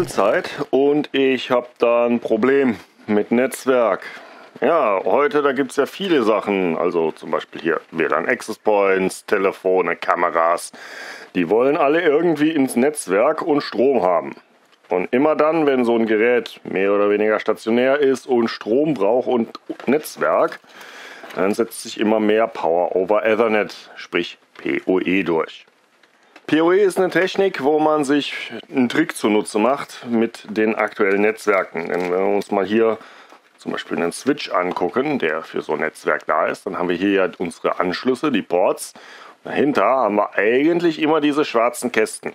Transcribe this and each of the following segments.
Bastelzeit und ich habe da ein Problem mit Netzwerk. Ja, heute da gibt es ja viele Sachen, also zum Beispiel hier WLAN Access Points, Telefone, Kameras. Die wollen alle irgendwie ins Netzwerk und Strom haben. Und immer dann, wenn so ein Gerät mehr oder weniger stationär ist und Strom braucht und Netzwerk, dann setzt sich immer mehr Power over Ethernet, sprich PoE durch. PoE ist eine Technik, wo man sich einen Trick zunutze macht mit den aktuellen Netzwerken. Denn wenn wir uns mal hier zum Beispiel einen Switch angucken, der für so ein Netzwerk da ist, dann haben wir hier ja unsere Anschlüsse, die Ports. Dahinter haben wir eigentlich immer diese schwarzen Kästen.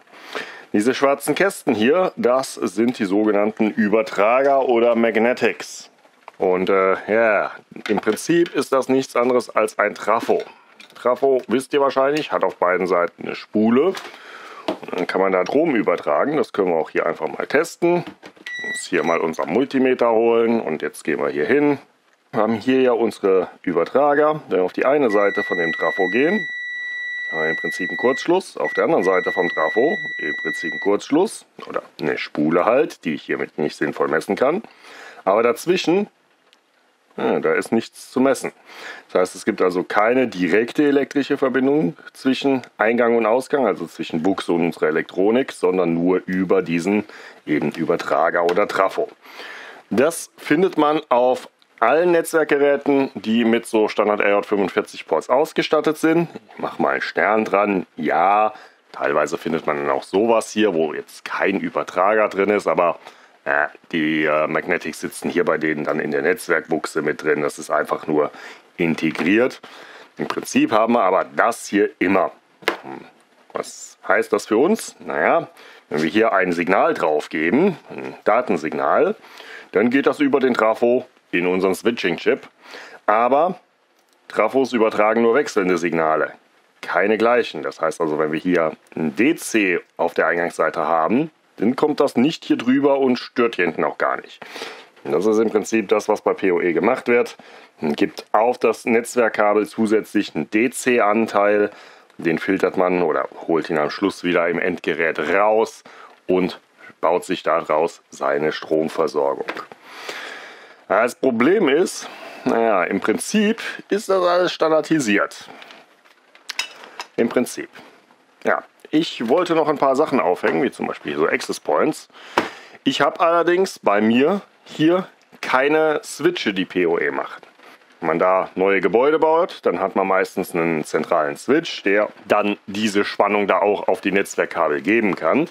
Diese schwarzen Kästen hier, das sind die sogenannten Übertrager oder Magnetics. Und äh, ja, im Prinzip ist das nichts anderes als ein Trafo. Trafo, wisst ihr wahrscheinlich, hat auf beiden Seiten eine Spule. Und dann kann man da Strom übertragen. Das können wir auch hier einfach mal testen. Uns hier mal unser Multimeter holen und jetzt gehen wir hier hin. Wir haben hier ja unsere Übertrager. Wenn wir auf die eine Seite von dem Trafo gehen, haben wir im Prinzip einen Kurzschluss. Auf der anderen Seite vom Trafo im Prinzip einen Kurzschluss oder eine Spule halt, die ich hiermit nicht sinnvoll messen kann. Aber dazwischen ja, da ist nichts zu messen. Das heißt, es gibt also keine direkte elektrische Verbindung zwischen Eingang und Ausgang, also zwischen Buchse und unserer Elektronik, sondern nur über diesen eben Übertrager oder Trafo. Das findet man auf allen Netzwerkgeräten, die mit so Standard RJ45 Ports ausgestattet sind. Ich mache mal einen Stern dran. Ja, teilweise findet man dann auch sowas hier, wo jetzt kein Übertrager drin ist, aber ja, die äh, Magnetics sitzen hier bei denen dann in der Netzwerkbuchse mit drin. Das ist einfach nur integriert. Im Prinzip haben wir aber das hier immer. Hm, was heißt das für uns? Naja, wenn wir hier ein Signal drauf geben, ein Datensignal, dann geht das über den Trafo in unseren Switching-Chip. Aber Trafos übertragen nur wechselnde Signale, keine gleichen. Das heißt also, wenn wir hier ein DC auf der Eingangsseite haben, dann kommt das nicht hier drüber und stört hier hinten auch gar nicht. Das ist im Prinzip das, was bei PoE gemacht wird. Man gibt auf das Netzwerkkabel zusätzlich einen DC-Anteil. Den filtert man oder holt ihn am Schluss wieder im Endgerät raus und baut sich daraus seine Stromversorgung. Das Problem ist, naja, im Prinzip ist das alles standardisiert. Im Prinzip. Ja, ich wollte noch ein paar Sachen aufhängen, wie zum Beispiel so Access Points. Ich habe allerdings bei mir hier keine Switche, die PoE machen. Wenn man da neue Gebäude baut, dann hat man meistens einen zentralen Switch, der dann diese Spannung da auch auf die Netzwerkkabel geben kann.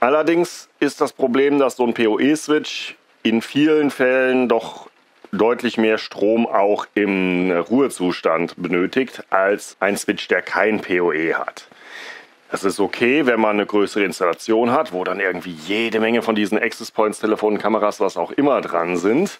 Allerdings ist das Problem, dass so ein PoE-Switch in vielen Fällen doch deutlich mehr Strom auch im Ruhezustand benötigt als ein Switch, der kein PoE hat. Das ist okay, wenn man eine größere Installation hat, wo dann irgendwie jede Menge von diesen Access Points, Telefonen, Kameras, was auch immer dran sind.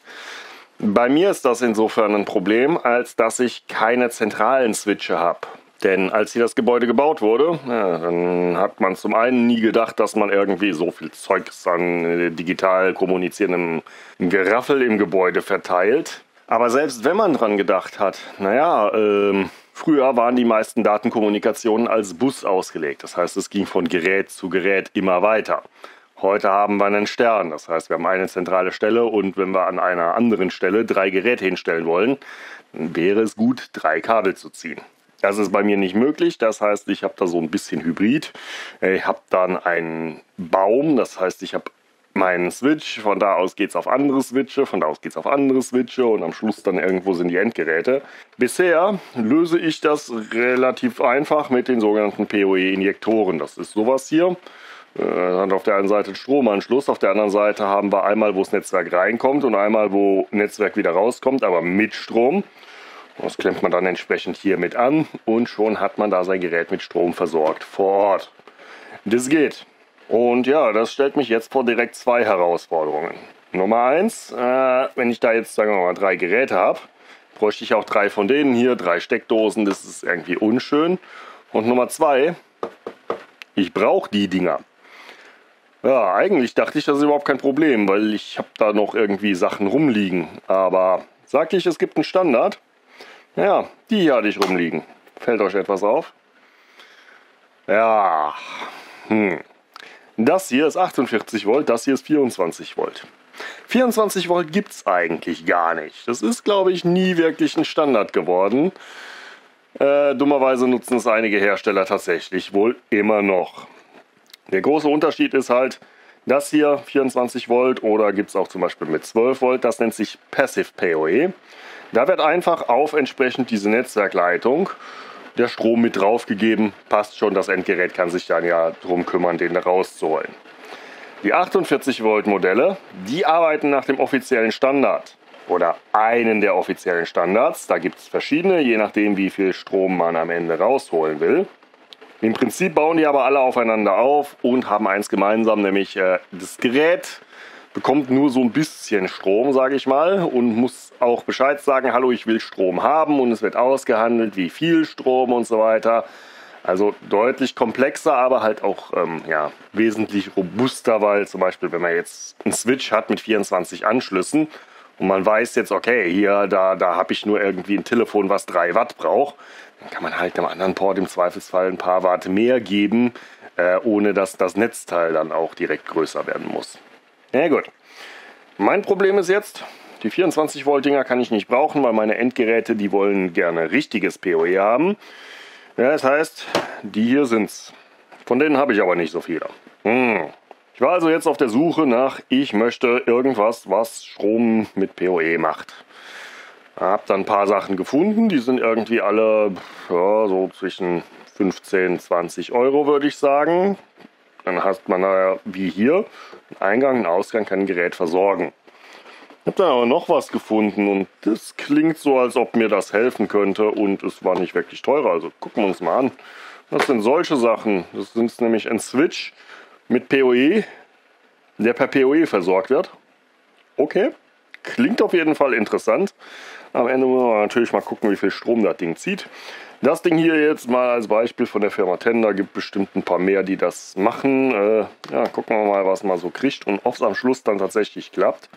Bei mir ist das insofern ein Problem, als dass ich keine zentralen Switche habe. Denn als hier das Gebäude gebaut wurde, ja, dann hat man zum einen nie gedacht, dass man irgendwie so viel Zeugs an äh, digital kommunizierendem Geraffel im Gebäude verteilt. Aber selbst wenn man dran gedacht hat, naja, ähm, Früher waren die meisten Datenkommunikationen als Bus ausgelegt. Das heißt, es ging von Gerät zu Gerät immer weiter. Heute haben wir einen Stern. Das heißt, wir haben eine zentrale Stelle und wenn wir an einer anderen Stelle drei Geräte hinstellen wollen, dann wäre es gut, drei Kabel zu ziehen. Das ist bei mir nicht möglich. Das heißt, ich habe da so ein bisschen Hybrid. Ich habe dann einen Baum. Das heißt, ich habe meinen Switch, von da aus geht es auf andere Switche, von da aus geht es auf andere Switche und am Schluss dann irgendwo sind die Endgeräte. Bisher löse ich das relativ einfach mit den sogenannten PoE-Injektoren. Das ist sowas hier. Äh, dann auf der einen Seite Stromanschluss, auf der anderen Seite haben wir einmal, wo das Netzwerk reinkommt und einmal, wo Netzwerk wieder rauskommt, aber mit Strom. Das klemmt man dann entsprechend hier mit an und schon hat man da sein Gerät mit Strom versorgt vor Ort. Das geht. Und ja, das stellt mich jetzt vor direkt zwei Herausforderungen. Nummer eins, äh, wenn ich da jetzt, sagen wir mal, drei Geräte habe, bräuchte ich auch drei von denen hier, drei Steckdosen, das ist irgendwie unschön. Und Nummer zwei, ich brauche die Dinger. Ja, eigentlich dachte ich, das ist überhaupt kein Problem, weil ich habe da noch irgendwie Sachen rumliegen. Aber sagte ich, es gibt einen Standard? Ja, die hier hatte ich rumliegen. Fällt euch etwas auf? Ja, hm. Das hier ist 48 Volt, das hier ist 24 Volt. 24 Volt gibt es eigentlich gar nicht. Das ist, glaube ich, nie wirklich ein Standard geworden. Äh, dummerweise nutzen es einige Hersteller tatsächlich wohl immer noch. Der große Unterschied ist halt, das hier 24 Volt oder gibt es auch zum Beispiel mit 12 Volt, das nennt sich Passive PoE. Da wird einfach auf entsprechend diese Netzwerkleitung der Strom mit draufgegeben. Passt schon, das Endgerät kann sich dann ja darum kümmern, den da rauszuholen. Die 48 Volt Modelle, die arbeiten nach dem offiziellen Standard oder einen der offiziellen Standards. Da gibt es verschiedene, je nachdem wie viel Strom man am Ende rausholen will. Im Prinzip bauen die aber alle aufeinander auf und haben eins gemeinsam, nämlich äh, das Gerät bekommt nur so ein bisschen Strom, sage ich mal, und muss auch Bescheid sagen, hallo, ich will Strom haben und es wird ausgehandelt, wie viel Strom und so weiter. Also deutlich komplexer, aber halt auch ähm, ja, wesentlich robuster, weil zum Beispiel, wenn man jetzt einen Switch hat mit 24 Anschlüssen und man weiß jetzt, okay, hier, da, da habe ich nur irgendwie ein Telefon, was 3 Watt braucht, dann kann man halt dem anderen Port im Zweifelsfall ein paar Watt mehr geben, äh, ohne dass das Netzteil dann auch direkt größer werden muss. Ja gut. Mein Problem ist jetzt, die 24 Volt Dinger kann ich nicht brauchen, weil meine Endgeräte, die wollen gerne richtiges PoE haben. Ja, das heißt, die hier sind's. Von denen habe ich aber nicht so viele. Hm. Ich war also jetzt auf der Suche nach, ich möchte irgendwas, was Strom mit PoE macht. Hab dann ein paar Sachen gefunden, die sind irgendwie alle ja, so zwischen 15, 20 Euro, würde ich sagen. Dann hat man da wie hier einen Eingang, einen Ausgang, kann ein Gerät versorgen. Ich habe dann aber noch was gefunden und das klingt so, als ob mir das helfen könnte und es war nicht wirklich teurer. Also gucken wir uns mal an. Das sind solche Sachen. Das sind nämlich ein Switch mit PoE, der per PoE versorgt wird. Okay, klingt auf jeden Fall interessant. Am Ende muss man natürlich mal gucken, wie viel Strom das Ding zieht. Das Ding hier jetzt mal als Beispiel von der Firma Tender, gibt bestimmt ein paar mehr, die das machen. Äh, ja, gucken wir mal, was man so kriegt und ob es am Schluss dann tatsächlich klappt.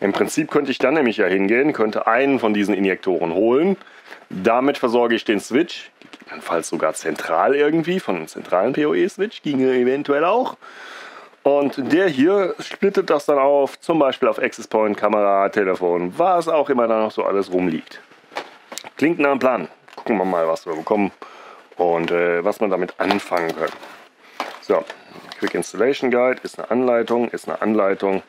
Im Prinzip könnte ich dann nämlich ja hingehen, könnte einen von diesen Injektoren holen. Damit versorge ich den Switch, gegebenenfalls sogar zentral irgendwie, von einem zentralen PoE-Switch, ginge eventuell auch. Und der hier splittet das dann auf, zum Beispiel auf Access Point, Kamera, Telefon, was auch immer da noch so alles rumliegt. Klingt nach einem Plan gucken wir mal, was wir bekommen und äh, was wir damit anfangen können. So, Quick Installation Guide ist eine Anleitung, ist eine Anleitung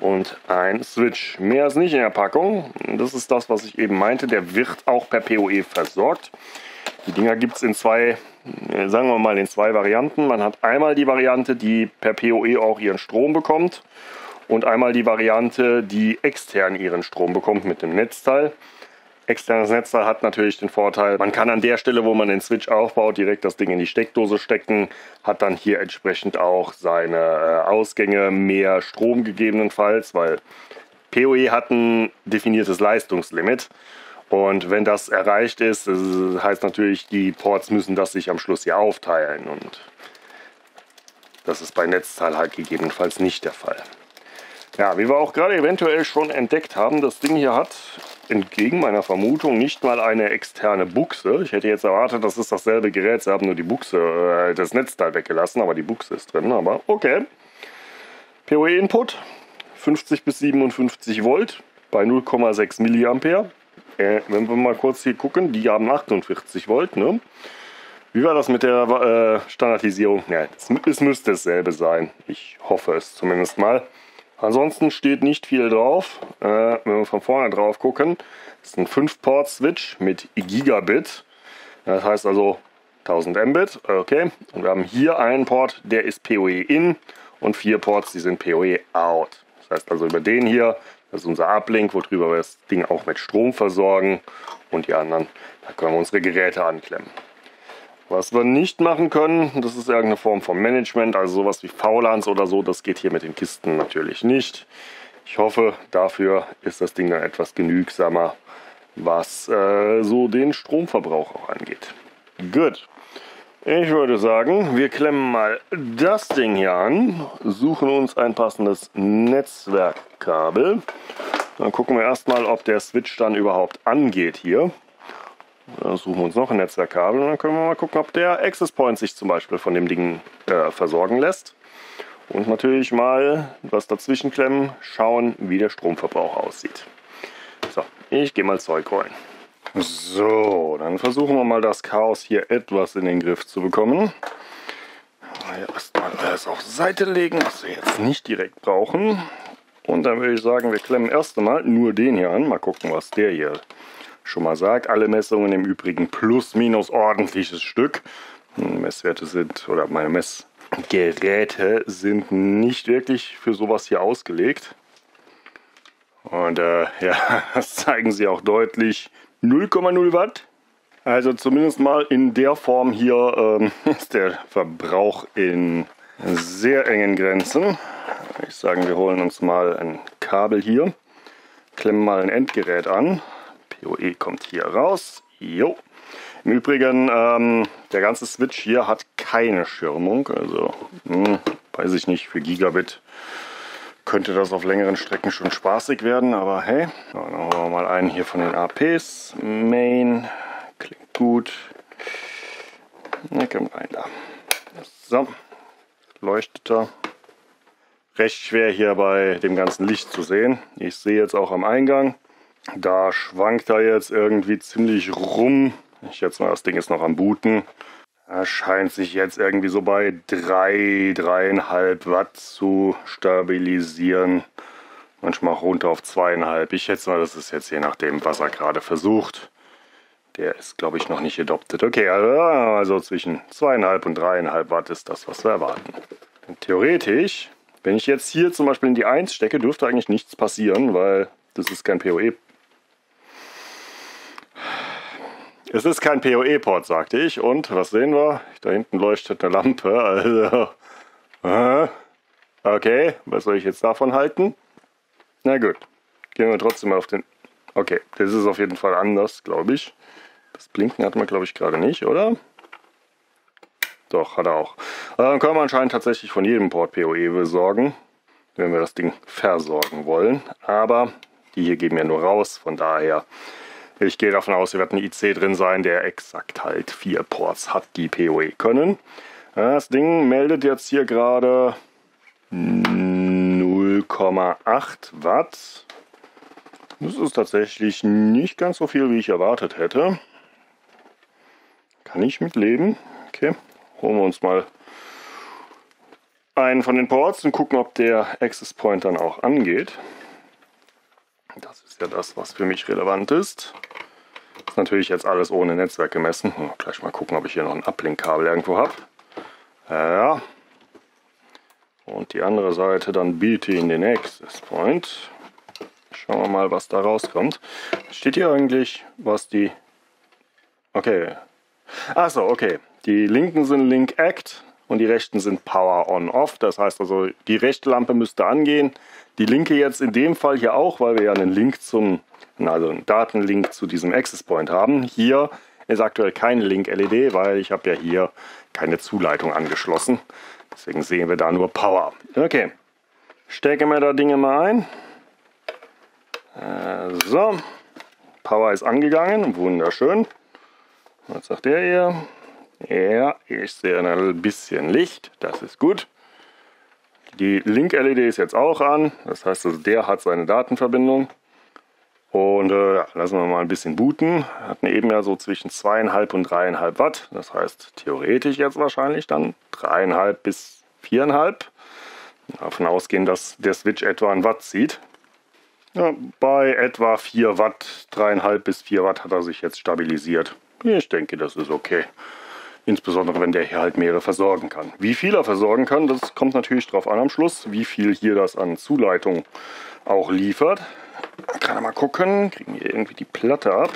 und ein Switch. Mehr ist nicht in der Packung. Das ist das, was ich eben meinte. Der wird auch per PoE versorgt. Die Dinger gibt es in zwei, äh, sagen wir mal in zwei Varianten. Man hat einmal die Variante, die per PoE auch ihren Strom bekommt und einmal die Variante, die extern ihren Strom bekommt mit dem Netzteil. Externes Netzteil hat natürlich den Vorteil, man kann an der Stelle, wo man den Switch aufbaut, direkt das Ding in die Steckdose stecken, hat dann hier entsprechend auch seine äh, Ausgänge, mehr Strom gegebenenfalls, weil PoE hat ein definiertes Leistungslimit. Und wenn das erreicht ist, das heißt natürlich, die Ports müssen das sich am Schluss hier aufteilen. Und das ist bei Netzteil halt gegebenenfalls nicht der Fall. Ja, wie wir auch gerade eventuell schon entdeckt haben, das Ding hier hat entgegen meiner Vermutung nicht mal eine externe Buchse. Ich hätte jetzt erwartet, das ist dasselbe Gerät. Sie haben nur die Buchse, äh, das Netzteil weggelassen, aber die Buchse ist drin. Aber okay. PoE-Input 50 bis 57 Volt bei 0,6 Milliampere. Äh, wenn wir mal kurz hier gucken, die haben 48 Volt. Ne? Wie war das mit der äh, Standardisierung? Ja, es, es müsste dasselbe sein. Ich hoffe es zumindest mal. Ansonsten steht nicht viel drauf. Äh, wenn wir von vorne drauf gucken, ist ein 5-Port-Switch mit Gigabit. Das heißt also 1000 Mbit. Okay. Und wir haben hier einen Port, der ist PoE in und vier Ports, die sind PoE out. Das heißt also über den hier, das ist unser Uplink, worüber wir das Ding auch mit Strom versorgen. Und die anderen, da können wir unsere Geräte anklemmen. Was wir nicht machen können, das ist irgendeine Form von Management, also sowas wie VLANs oder so, das geht hier mit den Kisten natürlich nicht. Ich hoffe, dafür ist das Ding dann etwas genügsamer, was äh, so den Stromverbrauch auch angeht. Gut. Ich würde sagen, wir klemmen mal das Ding hier an, suchen uns ein passendes Netzwerkkabel. Dann gucken wir erstmal, ob der Switch dann überhaupt angeht hier. Dann suchen wir uns noch ein Netzwerkkabel und dann können wir mal gucken, ob der Access Point sich zum Beispiel von dem Ding äh, versorgen lässt. und natürlich mal was dazwischen klemmen, schauen, wie der Stromverbrauch aussieht. So, ich gehe mal Zeug holen. So, dann versuchen wir mal das Chaos hier etwas in den Griff zu bekommen. Erstmal alles auf Seite legen, was wir jetzt nicht direkt brauchen. Und dann würde ich sagen, wir klemmen erst einmal nur den hier an. Mal gucken, was der hier schon mal sagt. Alle Messungen im Übrigen plus minus ordentliches Stück. Messwerte sind, oder meine Messgeräte sind nicht wirklich für sowas hier ausgelegt. Und äh, ja, das zeigen sie auch deutlich. 0,0 Watt. Also zumindest mal in der Form hier ähm, ist der Verbrauch in sehr engen Grenzen. Ich sagen, wir holen uns mal ein Kabel hier, klemmen mal ein Endgerät an. PoE kommt hier raus. Jo. Im Übrigen, ähm, der ganze Switch hier hat keine Schirmung. Also, hm, weiß ich nicht, für Gigabit könnte das auf längeren Strecken schon spaßig werden, aber hey. So, dann holen wir mal einen hier von den APs. Main, klingt gut. Na, komm rein da. So, leuchtet er. Recht schwer hier bei dem ganzen Licht zu sehen. Ich sehe jetzt auch am Eingang, da schwankt er jetzt irgendwie ziemlich rum. Ich schätze mal, das Ding ist noch am Booten. Er scheint sich jetzt irgendwie so bei 3, 3,5 Watt zu stabilisieren. Manchmal runter auf 2,5. Ich schätze mal, das ist jetzt je nachdem, was er gerade versucht. Der ist, glaube ich, noch nicht adopted. Okay, also, also zwischen 2,5 und 3,5 Watt ist das, was wir erwarten. Theoretisch, wenn ich jetzt hier zum Beispiel in die 1 stecke, dürfte eigentlich nichts passieren, weil das ist kein PoE Es ist kein PoE-Port, sagte ich. Und was sehen wir? Da hinten leuchtet eine Lampe. Also, okay, was soll ich jetzt davon halten? Na gut, gehen wir trotzdem auf den... Okay, das ist auf jeden Fall anders, glaube ich. Das Blinken hat man, glaube ich, gerade nicht, oder? Doch, hat er auch. Also dann können wir anscheinend tatsächlich von jedem Port PoE besorgen, wenn wir das Ding versorgen wollen. Aber die hier geben ja nur raus, von daher ich gehe davon aus, hier wird ein IC drin sein, der exakt halt vier Ports hat, die PoE können. Das Ding meldet jetzt hier gerade 0,8 Watt. Das ist tatsächlich nicht ganz so viel, wie ich erwartet hätte. Kann ich mitleben. Okay, holen wir uns mal einen von den Ports und gucken, ob der Access Point dann auch angeht. Das ist ja das, was für mich relevant ist. Ist natürlich jetzt alles ohne Netzwerk gemessen. Hm, gleich mal gucken, ob ich hier noch ein Uplink-Kabel irgendwo habe. Ja. Und die andere Seite dann biete in den Access Point. Schauen wir mal, was da rauskommt. Steht hier eigentlich, was die... Okay. Achso, okay. Die linken sind Link Act und die rechten sind Power On Off. Das heißt also, die rechte Lampe müsste angehen. Die linke jetzt in dem Fall hier auch, weil wir ja einen Link zum, also einen Datenlink zu diesem Access Point haben. Hier ist aktuell kein Link-LED, weil ich habe ja hier keine Zuleitung angeschlossen. Deswegen sehen wir da nur Power. Okay, stecke mir da Dinge mal ein. Äh, so, Power ist angegangen, wunderschön. Was sagt der hier? Ja, ich sehe ein bisschen Licht, das ist gut. Die Link-LED ist jetzt auch an, das heißt, also der hat seine Datenverbindung. Und äh, lassen wir mal ein bisschen booten. Hatten eben ja so zwischen 2,5 und 3,5 Watt. Das heißt theoretisch jetzt wahrscheinlich dann 3,5 bis 4,5. Davon ausgehen, dass der Switch etwa ein Watt zieht. Ja, bei etwa 4 Watt, 3,5 bis 4 Watt hat er sich jetzt stabilisiert. Ich denke, das ist okay. Insbesondere wenn der hier halt mehrere versorgen kann. Wie viel er versorgen kann, das kommt natürlich drauf an am Schluss, wie viel hier das an Zuleitung auch liefert. Kann mal gucken, kriegen wir irgendwie die Platte ab.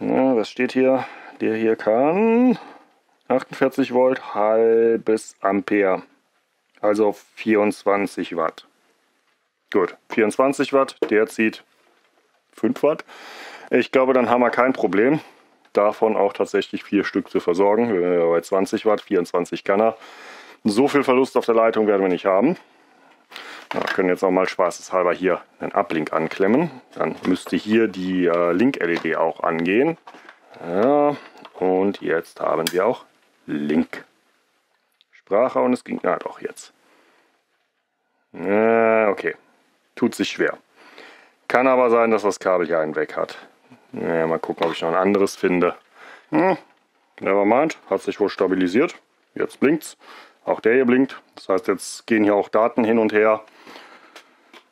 Ja, was steht hier? Der hier kann 48 Volt, halbes Ampere. Also 24 Watt. Gut, 24 Watt, der zieht 5 Watt. Ich glaube, dann haben wir kein Problem davon auch tatsächlich vier Stück zu versorgen. Wir sind bei 20 Watt, 24 kann er. So viel Verlust auf der Leitung werden wir nicht haben. Wir können jetzt auch mal spaßeshalber hier einen Uplink anklemmen. Dann müsste hier die äh, Link-LED auch angehen. Ja, und jetzt haben wir auch Link. brach er und es ging. Ja, doch, jetzt. Äh, okay. Tut sich schwer. Kann aber sein, dass das Kabel hier einen weg hat. Naja, mal gucken, ob ich noch ein anderes finde. Hm, nevermind. Hat sich wohl stabilisiert. Jetzt blinkt's. Auch der hier blinkt. Das heißt, jetzt gehen hier auch Daten hin und her.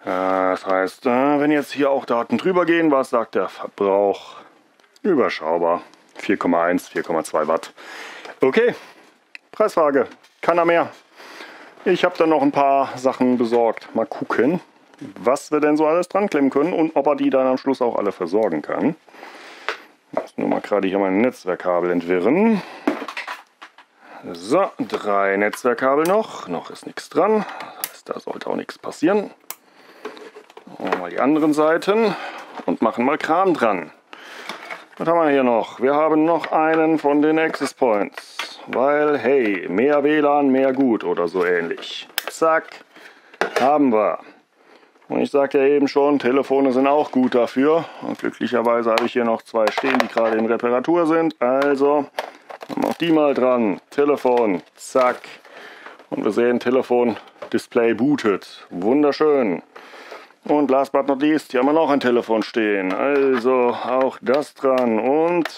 Äh, das heißt, äh, wenn jetzt hier auch Daten drüber gehen, was sagt der Verbrauch? Überschaubar. 4,1, 4,2 Watt. Okay, Preisfrage. Kann er mehr? Ich habe dann noch ein paar Sachen besorgt. Mal gucken, was wir denn so alles dran klemmen können und ob er die dann am Schluss auch alle versorgen kann. Ich muss nur mal gerade hier mein Netzwerkkabel entwirren. So, drei Netzwerkkabel noch. Noch ist nichts dran. Heißt, da sollte auch nichts passieren. Mal die anderen Seiten und machen mal Kram dran. Was haben wir hier noch? Wir haben noch einen von den Access Points. Weil, hey, mehr WLAN, mehr gut oder so ähnlich. Zack, haben wir. Und ich sagte ja eben schon, Telefone sind auch gut dafür. Und glücklicherweise habe ich hier noch zwei stehen, die gerade in Reparatur sind. Also, auch die mal dran. Telefon, zack. Und wir sehen, Telefon, Display bootet. Wunderschön. Und last but not least, hier haben wir noch ein Telefon stehen. Also auch das dran. Und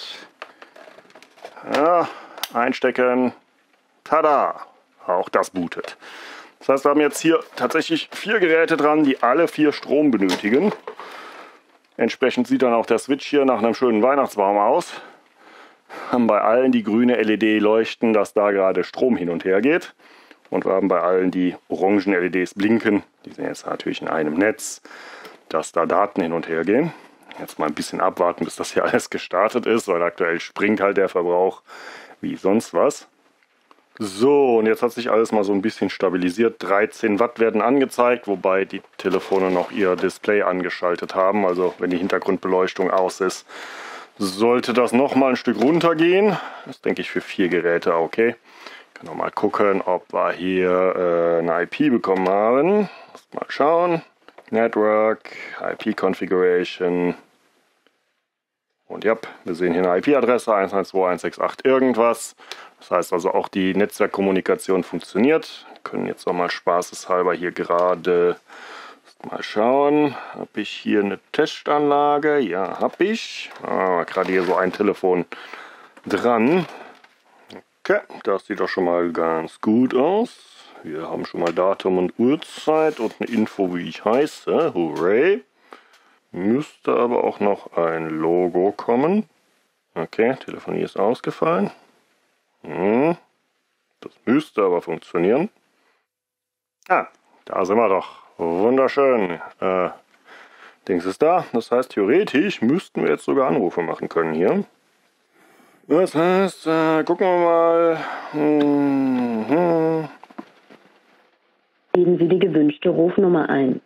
ja, einstecken. Tada! Auch das bootet. Das heißt, wir haben jetzt hier tatsächlich vier Geräte dran, die alle vier Strom benötigen. Entsprechend sieht dann auch der Switch hier nach einem schönen Weihnachtsbaum aus. Haben bei allen die grüne LED leuchten, dass da gerade Strom hin und her geht. Und wir haben bei allen die orangen LEDs blinken. Die sind jetzt natürlich in einem Netz, dass da Daten hin und her gehen. Jetzt mal ein bisschen abwarten, bis das hier alles gestartet ist, weil aktuell springt halt der Verbrauch wie sonst was. So, und jetzt hat sich alles mal so ein bisschen stabilisiert. 13 Watt werden angezeigt, wobei die Telefone noch ihr Display angeschaltet haben. Also wenn die Hintergrundbeleuchtung aus ist, sollte das noch mal ein Stück runtergehen. Das denke ich für vier Geräte okay. Können wir mal gucken, ob wir hier äh, eine IP bekommen haben. Mal schauen. Network, IP Configuration. Und ja, wir sehen hier eine IP-Adresse 192.168 irgendwas. Das heißt also auch die Netzwerkkommunikation funktioniert. Wir können jetzt noch mal spaßeshalber hier gerade mal schauen. Habe ich hier eine Testanlage? Ja, habe ich. Ah, gerade hier so ein Telefon dran. Okay, das sieht doch schon mal ganz gut aus. Wir haben schon mal Datum und Uhrzeit und eine Info, wie ich heiße. Hooray! Müsste aber auch noch ein Logo kommen. Okay, Telefonie ist ausgefallen. Hm, das müsste aber funktionieren. Ah, da sind wir doch. Wunderschön. Äh, Dings ist da. Das heißt, theoretisch müssten wir jetzt sogar Anrufe machen können hier. Das heißt, äh, gucken wir mal. Mhm. Geben Sie die gewünschte Rufnummer ein.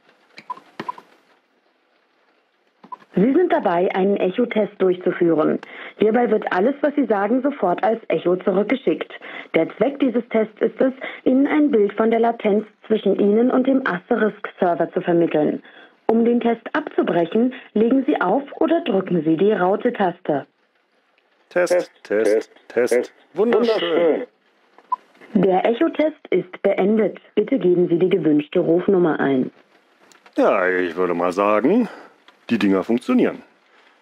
Sie sind dabei, einen Echo-Test durchzuführen. Hierbei wird alles, was Sie sagen, sofort als Echo zurückgeschickt. Der Zweck dieses Tests ist es, Ihnen ein Bild von der Latenz zwischen Ihnen und dem Asterisk-Server zu vermitteln. Um den Test abzubrechen, legen Sie auf oder drücken Sie die Raute-Taste. Test, Test, Test. Test. Wunderschön. Der Echo-Test ist beendet. Bitte geben Sie die gewünschte Rufnummer ein. Ja, ich würde mal sagen, die Dinger funktionieren.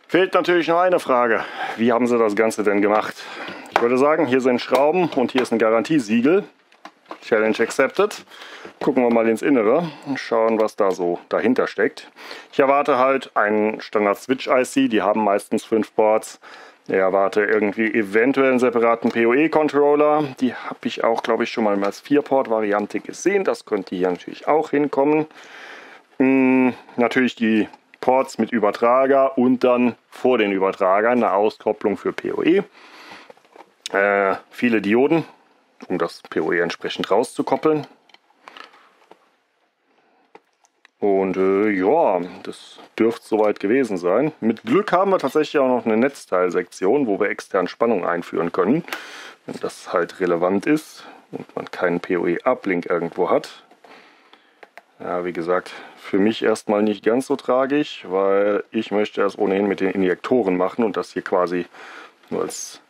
Fehlt natürlich noch eine Frage. Wie haben Sie das Ganze denn gemacht? Ich würde sagen, hier sind Schrauben und hier ist ein Garantiesiegel. Challenge accepted. Gucken wir mal ins Innere und schauen, was da so dahinter steckt. Ich erwarte halt einen Standard Switch IC, die haben meistens fünf Boards. Ich erwarte irgendwie eventuell einen separaten PoE-Controller. Die habe ich auch, glaube ich, schon mal als 4-Port-Variante gesehen. Das könnte hier natürlich auch hinkommen. Hm, natürlich die Ports mit Übertrager und dann vor den Übertragern eine Auskopplung für PoE. Äh, viele Dioden, um das PoE entsprechend rauszukoppeln. Und äh, ja, das dürfte soweit gewesen sein. Mit Glück haben wir tatsächlich auch noch eine Netzteilsektion, wo wir extern Spannung einführen können, wenn das halt relevant ist und man keinen PoE-Uplink irgendwo hat. Ja, wie gesagt, für mich erstmal nicht ganz so tragisch, weil ich möchte das ohnehin mit den Injektoren machen und das hier quasi nur als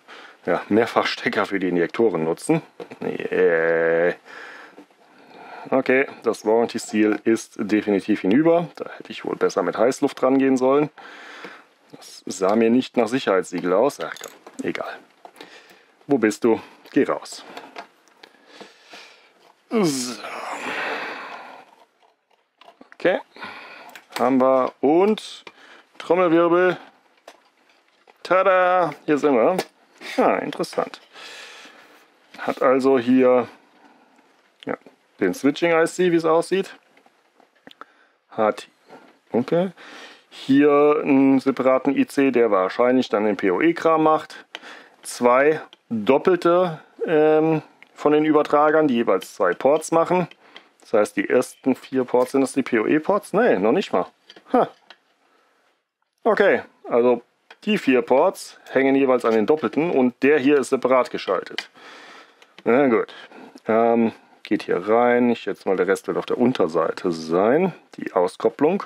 ja, Mehrfachstecker für die Injektoren nutzen. Yeah. Okay, das Warranty Seal ist definitiv hinüber. Da hätte ich wohl besser mit Heißluft dran gehen sollen. Das sah mir nicht nach Sicherheitssiegel aus. Ja, egal. Wo bist du? Geh raus. So. Okay. Haben wir. Und Trommelwirbel. Tada! Hier sind wir. Ah, interessant. Hat also hier ja, den Switching IC, wie es aussieht. Hat okay, hier einen separaten IC, der wahrscheinlich dann den PoE-Kram macht. Zwei doppelte ähm, von den Übertragern, die jeweils zwei Ports machen. Das heißt, die ersten vier Ports sind das die PoE-Ports? Nee, noch nicht mal. Ha. Okay, also die vier Ports hängen jeweils an den doppelten und der hier ist separat geschaltet. Na gut. Ähm, geht hier rein. Ich schätze mal, der Rest wird auf der Unterseite sein. Die Auskopplung.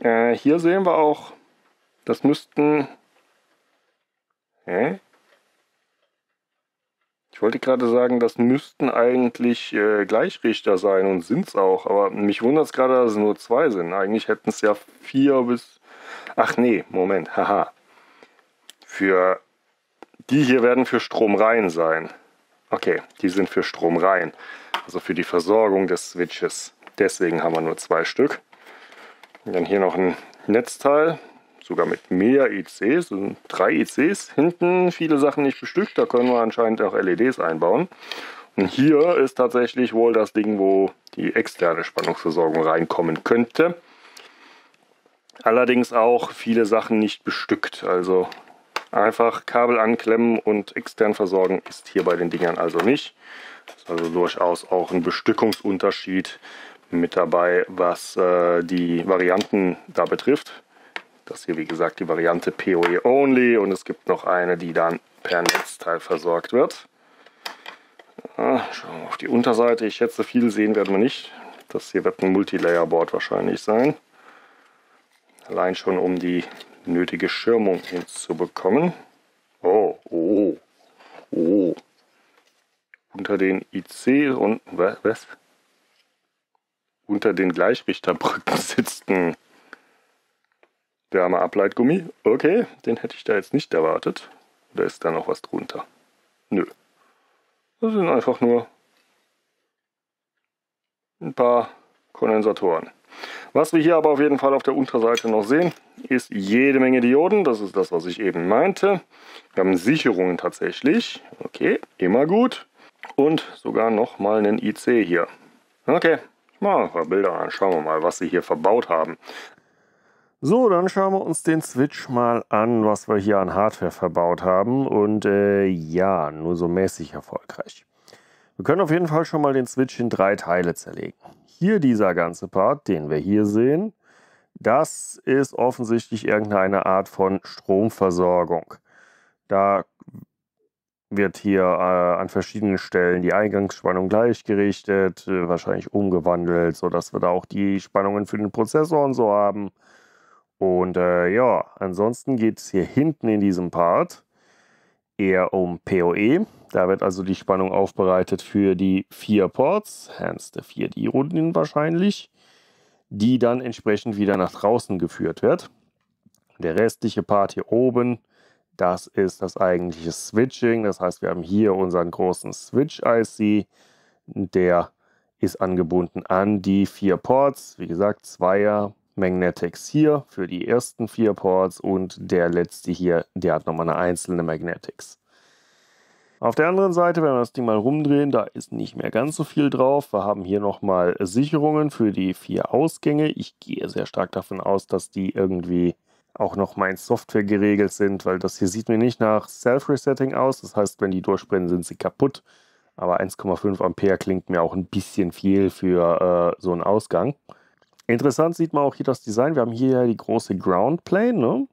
Äh, hier sehen wir auch, das müssten... Hä? Ich wollte gerade sagen, das müssten eigentlich äh, Gleichrichter sein und sind es auch. Aber mich wundert es gerade, dass es nur zwei sind. Eigentlich hätten es ja vier bis Ach nee, Moment, haha. Für die hier werden für Strom rein sein. Okay, die sind für Strom rein. Also für die Versorgung des Switches. Deswegen haben wir nur zwei Stück. Und dann hier noch ein Netzteil, sogar mit mehr ICs, sind drei ICs. Hinten viele Sachen nicht bestückt, da können wir anscheinend auch LEDs einbauen. Und hier ist tatsächlich wohl das Ding, wo die externe Spannungsversorgung reinkommen könnte. Allerdings auch viele Sachen nicht bestückt. Also einfach Kabel anklemmen und extern versorgen ist hier bei den Dingern also nicht. Ist also durchaus auch ein Bestückungsunterschied mit dabei, was äh, die Varianten da betrifft. Das hier wie gesagt die Variante PoE Only und es gibt noch eine, die dann per Netzteil versorgt wird. Ja, schauen wir auf die Unterseite. Ich schätze, viel sehen werden wir nicht. Das hier wird ein Multilayer-Board wahrscheinlich sein. Allein schon, um die nötige Schirmung hinzubekommen. Oh, oh, oh. Unter den IC und was? Unter den Gleichrichterbrücken sitzt ein Wärmeableitgummi. Okay, den hätte ich da jetzt nicht erwartet. Oder ist da noch was drunter? Nö. Das sind einfach nur ein paar Kondensatoren. Was wir hier aber auf jeden Fall auf der Unterseite noch sehen, ist jede Menge Dioden. Das ist das, was ich eben meinte. Wir haben Sicherungen tatsächlich. Okay, immer gut. Und sogar noch mal einen IC hier. Okay, mal ein paar Bilder an. Schauen wir mal, was sie hier verbaut haben. So, dann schauen wir uns den Switch mal an, was wir hier an Hardware verbaut haben. Und äh, ja, nur so mäßig erfolgreich. Wir können auf jeden Fall schon mal den Switch in drei Teile zerlegen. Hier dieser ganze Part, den wir hier sehen, das ist offensichtlich irgendeine Art von Stromversorgung. Da wird hier äh, an verschiedenen Stellen die Eingangsspannung gleichgerichtet, äh, wahrscheinlich umgewandelt, sodass wir da auch die Spannungen für den Prozessor und so haben. Und äh, ja, ansonsten geht es hier hinten in diesem Part eher um PoE. Da wird also die Spannung aufbereitet für die vier Ports, hence der 4D-Runden wahrscheinlich, die dann entsprechend wieder nach draußen geführt wird. Der restliche Part hier oben, das ist das eigentliche Switching. Das heißt, wir haben hier unseren großen Switch-IC, der ist angebunden an die vier Ports. Wie gesagt, Zweier Magnetics hier für die ersten vier Ports und der letzte hier, der hat nochmal eine einzelne Magnetics. Auf der anderen Seite, wenn wir das Ding mal rumdrehen, da ist nicht mehr ganz so viel drauf. Wir haben hier nochmal Sicherungen für die vier Ausgänge. Ich gehe sehr stark davon aus, dass die irgendwie auch nochmal in Software geregelt sind, weil das hier sieht mir nicht nach Self-Resetting aus. Das heißt, wenn die durchbrennen, sind sie kaputt. Aber 1,5 Ampere klingt mir auch ein bisschen viel für äh, so einen Ausgang. Interessant sieht man auch hier das Design. Wir haben hier die große Ground Plane. Ne?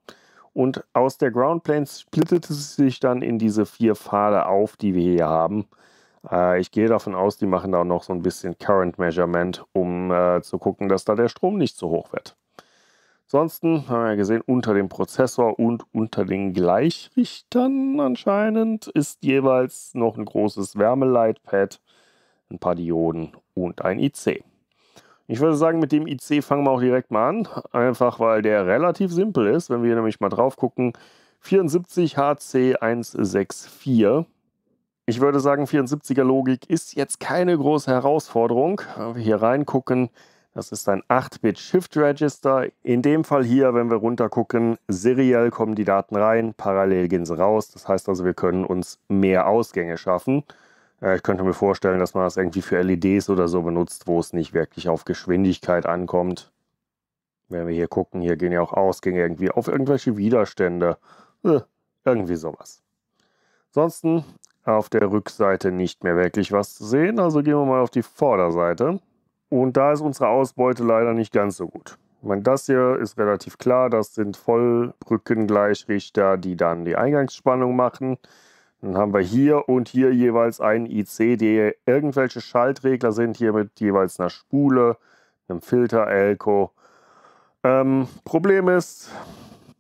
Und aus der Ground Plane splittete es sich dann in diese vier Pfade auf, die wir hier haben. Äh, ich gehe davon aus, die machen da noch so ein bisschen Current Measurement, um äh, zu gucken, dass da der Strom nicht zu hoch wird. Ansonsten haben wir ja gesehen, unter dem Prozessor und unter den Gleichrichtern anscheinend ist jeweils noch ein großes Wärmeleitpad, ein paar Dioden und ein IC. Ich würde sagen, mit dem IC fangen wir auch direkt mal an, einfach weil der relativ simpel ist. Wenn wir nämlich mal drauf gucken, 74 HC164. Ich würde sagen, 74er Logik ist jetzt keine große Herausforderung. Wenn wir hier reingucken, das ist ein 8-Bit Shift Register. In dem Fall hier, wenn wir runter gucken, seriell kommen die Daten rein, parallel gehen sie raus. Das heißt also, wir können uns mehr Ausgänge schaffen. Äh, ich könnte mir vorstellen, dass man das irgendwie für LEDs oder so benutzt, wo es nicht wirklich auf Geschwindigkeit ankommt. Wenn wir hier gucken, hier gehen ja auch Ausgänge irgendwie auf irgendwelche Widerstände. Äh, irgendwie sowas. Ansonsten auf der Rückseite nicht mehr wirklich was zu sehen, also gehen wir mal auf die Vorderseite. Und da ist unsere Ausbeute leider nicht ganz so gut. Ich meine, das hier ist relativ klar, das sind Vollbrückengleichrichter, die dann die Eingangsspannung machen. Dann haben wir hier und hier jeweils einen IC, die irgendwelche Schaltregler sind, hier mit jeweils einer Spule, einem Filter, Elko. Ähm, Problem ist,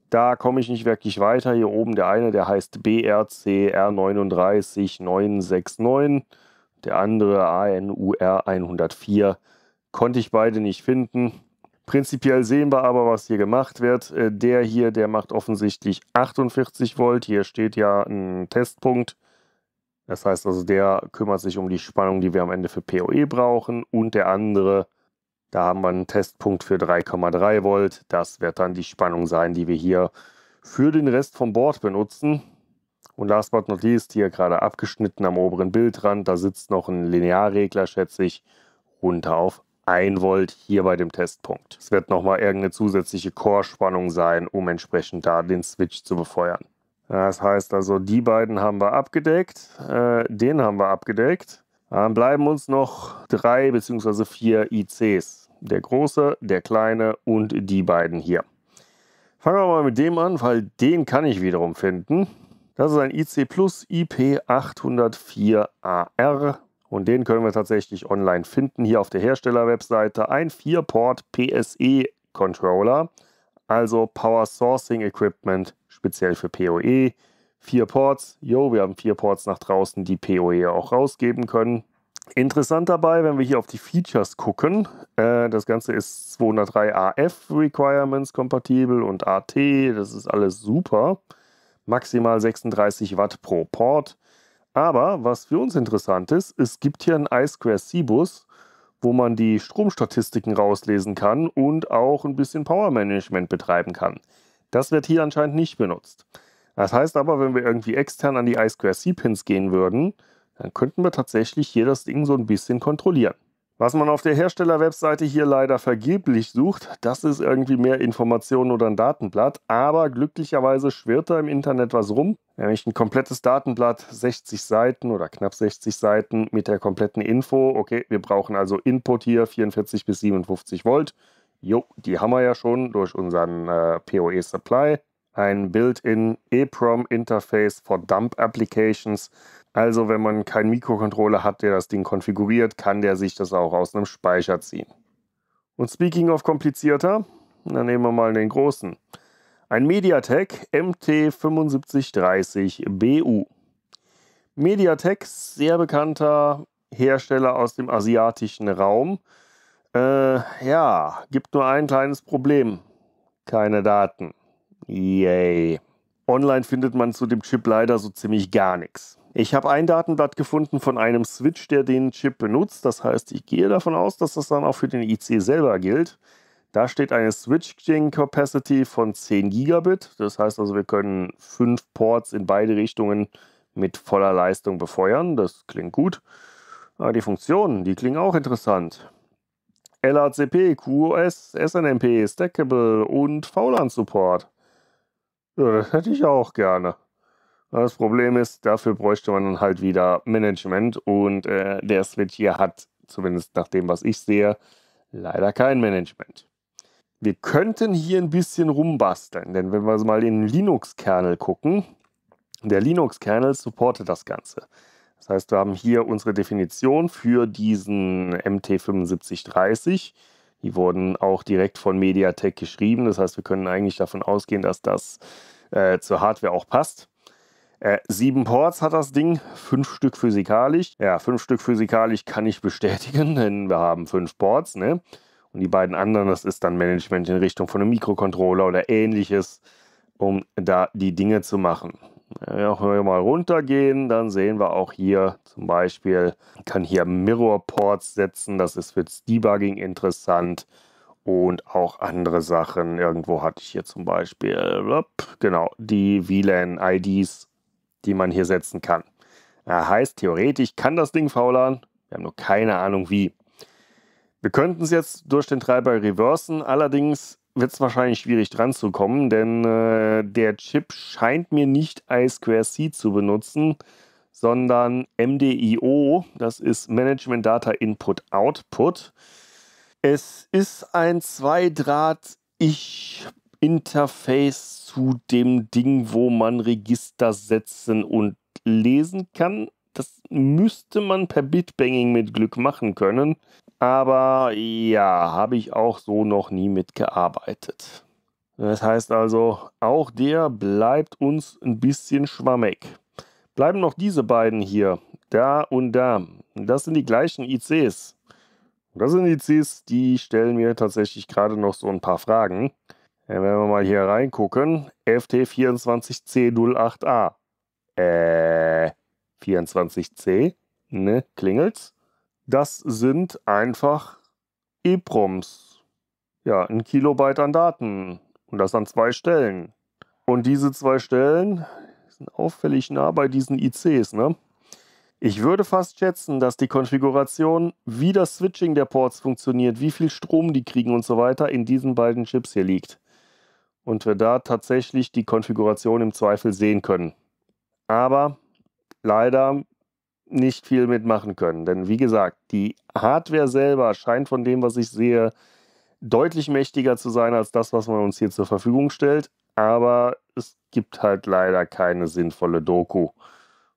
da komme ich nicht wirklich weiter. Hier oben der eine, der heißt BRC R39 969, der andere ANUR 104 Konnte ich beide nicht finden. Prinzipiell sehen wir aber, was hier gemacht wird. Äh, der hier, der macht offensichtlich 48 Volt. Hier steht ja ein Testpunkt. Das heißt also, der kümmert sich um die Spannung, die wir am Ende für PoE brauchen. Und der andere, da haben wir einen Testpunkt für 3,3 Volt. Das wird dann die Spannung sein, die wir hier für den Rest vom Board benutzen. Und last but not least, hier gerade abgeschnitten am oberen Bildrand, da sitzt noch ein Linearregler, schätze ich, runter auf 1 Volt hier bei dem Testpunkt. Es wird nochmal irgendeine zusätzliche Core-Spannung sein, um entsprechend da den Switch zu befeuern. Das heißt also, die beiden haben wir abgedeckt, äh, den haben wir abgedeckt. Dann bleiben uns noch drei bzw. vier ICs. Der große, der kleine und die beiden hier. Fangen wir mal mit dem an, weil den kann ich wiederum finden. Das ist ein IC Plus IP804AR und den können wir tatsächlich online finden, hier auf der Herstellerwebseite. Ein 4-Port PSE-Controller, also Power Sourcing Equipment, speziell für PoE. Vier Ports, jo, wir haben vier Ports nach draußen, die PoE auch rausgeben können. Interessant dabei, wenn wir hier auf die Features gucken, äh, das Ganze ist 203 AF Requirements kompatibel und AT, das ist alles super. Maximal 36 Watt pro Port. Aber was für uns interessant ist, es gibt hier einen I2C-Bus, wo man die Stromstatistiken rauslesen kann und auch ein bisschen Power Management betreiben kann. Das wird hier anscheinend nicht benutzt. Das heißt aber, wenn wir irgendwie extern an die I2C-Pins gehen würden, dann könnten wir tatsächlich hier das Ding so ein bisschen kontrollieren. Was man auf der Herstellerwebseite hier leider vergeblich sucht, das ist irgendwie mehr Informationen oder ein Datenblatt. Aber glücklicherweise schwirrt da im Internet was rum. Nämlich ein komplettes Datenblatt, 60 Seiten oder knapp 60 Seiten mit der kompletten Info. Okay, wir brauchen also Input hier 44 bis 57 Volt. Jo, die haben wir ja schon durch unseren äh, PoE Supply. Ein Built-in EEPROM Interface for Dump Applications also wenn man keinen Mikrocontroller hat, der das Ding konfiguriert, kann der sich das auch aus einem Speicher ziehen. Und speaking of komplizierter, dann nehmen wir mal den großen. Ein MediaTek MT7530BU. MediaTek, sehr bekannter Hersteller aus dem asiatischen Raum. Äh, ja, gibt nur ein kleines Problem. Keine Daten. Yay. Online findet man zu dem Chip leider so ziemlich gar nichts. Ich habe ein Datenblatt gefunden von einem Switch, der den Chip benutzt. Das heißt, ich gehe davon aus, dass das dann auch für den IC selber gilt. Da steht eine Switching Capacity von 10 Gigabit. Das heißt also, wir können fünf Ports in beide Richtungen mit voller Leistung befeuern. Das klingt gut. Aber die Funktionen, die klingen auch interessant. LACP, QoS, SNMP, Stackable und VLAN-Support. Ja, das hätte ich auch gerne. Das Problem ist, dafür bräuchte man dann halt wieder Management und äh, der Switch hier hat, zumindest nach dem, was ich sehe, leider kein Management. Wir könnten hier ein bisschen rumbasteln, denn wenn wir mal in den Linux-Kernel gucken, der Linux-Kernel supportet das Ganze. Das heißt, wir haben hier unsere Definition für diesen MT7530. Die wurden auch direkt von Mediatek geschrieben. Das heißt, wir können eigentlich davon ausgehen, dass das äh, zur Hardware auch passt. Äh, sieben Ports hat das Ding, fünf Stück physikalisch. Ja, fünf Stück physikalisch kann ich bestätigen, denn wir haben fünf Ports. Ne? Und die beiden anderen, das ist dann Management in Richtung von einem Mikrocontroller oder ähnliches, um da die Dinge zu machen. Wenn wir mal runtergehen, dann sehen wir auch hier zum Beispiel, kann hier Mirror Ports setzen, das ist fürs Debugging interessant und auch andere Sachen. Irgendwo hatte ich hier zum Beispiel, genau, die WLAN-IDs die man hier setzen kann. Das heißt, theoretisch kann das Ding faulern, wir haben nur keine Ahnung wie. Wir könnten es jetzt durch den Treiber reversen, allerdings wird es wahrscheinlich schwierig dran zu kommen, denn äh, der Chip scheint mir nicht I2C zu benutzen, sondern MDIO, das ist Management Data Input Output. Es ist ein Zweidraht-Ich Interface zu dem Ding, wo man Register setzen und lesen kann. Das müsste man per Bitbanging mit Glück machen können. Aber ja, habe ich auch so noch nie mitgearbeitet. Das heißt also, auch der bleibt uns ein bisschen schwammig. Bleiben noch diese beiden hier, da und da. Das sind die gleichen ICs. Das sind ICs, die stellen mir tatsächlich gerade noch so ein paar Fragen. Wenn wir mal hier reingucken, FT24C08A. Äh, 24C, ne, klingelt's? Das sind einfach EPROMs. Ja, ein Kilobyte an Daten. Und das an zwei Stellen. Und diese zwei Stellen sind auffällig nah bei diesen ICs, ne? Ich würde fast schätzen, dass die Konfiguration, wie das Switching der Ports funktioniert, wie viel Strom die kriegen und so weiter, in diesen beiden Chips hier liegt und wir da tatsächlich die Konfiguration im Zweifel sehen können. Aber leider nicht viel mitmachen können. Denn wie gesagt, die Hardware selber scheint von dem, was ich sehe, deutlich mächtiger zu sein als das, was man uns hier zur Verfügung stellt. Aber es gibt halt leider keine sinnvolle Doku.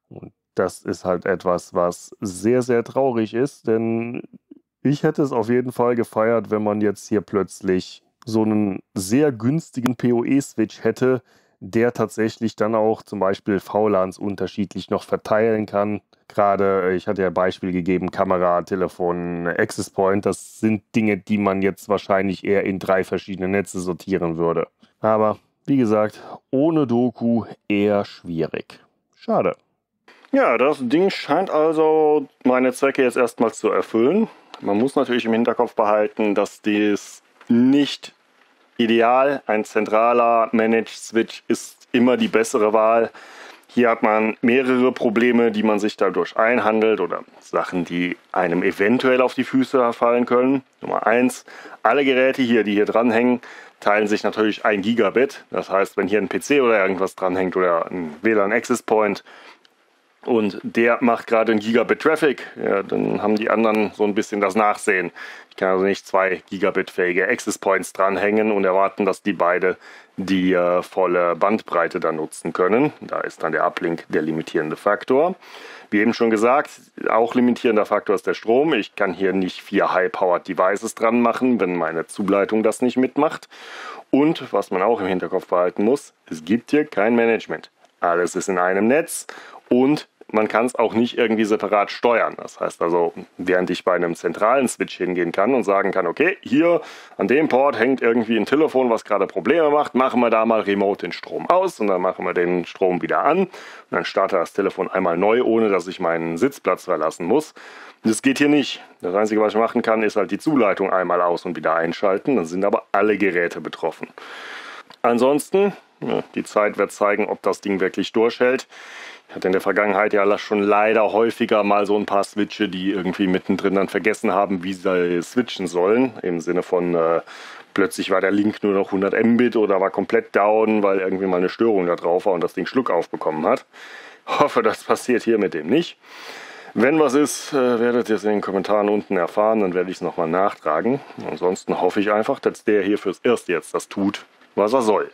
Und das ist halt etwas, was sehr, sehr traurig ist, denn ich hätte es auf jeden Fall gefeiert, wenn man jetzt hier plötzlich so einen sehr günstigen PoE-Switch hätte, der tatsächlich dann auch zum Beispiel VLANs unterschiedlich noch verteilen kann. Gerade, äh, ich hatte ja Beispiel gegeben, Kamera, Telefon, Access Point, das sind Dinge, die man jetzt wahrscheinlich eher in drei verschiedene Netze sortieren würde. Aber wie gesagt, ohne Doku eher schwierig. Schade. Ja, das Ding scheint also meine Zwecke jetzt erstmal zu erfüllen. Man muss natürlich im Hinterkopf behalten, dass dies nicht ideal. Ein zentraler Managed Switch ist immer die bessere Wahl. Hier hat man mehrere Probleme, die man sich dadurch einhandelt oder Sachen, die einem eventuell auf die Füße fallen können. Nummer eins, alle Geräte hier, die hier dranhängen, teilen sich natürlich ein Gigabit. Das heißt, wenn hier ein PC oder irgendwas dranhängt oder ein WLAN Access Point, und der macht gerade einen Gigabit Traffic, ja, dann haben die anderen so ein bisschen das Nachsehen. Ich kann also nicht zwei Gigabit-fähige Access Points dranhängen und erwarten, dass die beide die äh, volle Bandbreite dann nutzen können. Da ist dann der Uplink der limitierende Faktor. Wie eben schon gesagt, auch limitierender Faktor ist der Strom. Ich kann hier nicht vier High-Powered Devices dran machen, wenn meine Zuleitung das nicht mitmacht. Und was man auch im Hinterkopf behalten muss, es gibt hier kein Management. Alles ist in einem Netz und man kann es auch nicht irgendwie separat steuern. Das heißt also, während ich bei einem zentralen Switch hingehen kann und sagen kann, okay, hier an dem Port hängt irgendwie ein Telefon, was gerade Probleme macht, machen wir da mal remote den Strom aus und dann machen wir den Strom wieder an und dann startet das Telefon einmal neu, ohne dass ich meinen Sitzplatz verlassen muss. Das geht hier nicht. Das Einzige, was ich machen kann, ist halt die Zuleitung einmal aus und wieder einschalten. Dann sind aber alle Geräte betroffen. Ansonsten, die Zeit wird zeigen, ob das Ding wirklich durchhält. Ich hatte in der Vergangenheit ja schon leider häufiger mal so ein paar Switche, die irgendwie mittendrin dann vergessen haben, wie sie switchen sollen. Im Sinne von äh, plötzlich war der Link nur noch 100 Mbit oder war komplett down, weil irgendwie mal eine Störung da drauf war und das Ding Schluck aufbekommen hat. Hoffe, das passiert hier mit dem nicht. Wenn was ist, äh, werdet ihr es in den Kommentaren unten erfahren, dann werde ich es nochmal nachtragen. Ansonsten hoffe ich einfach, dass der hier fürs Erste jetzt das tut, was er soll.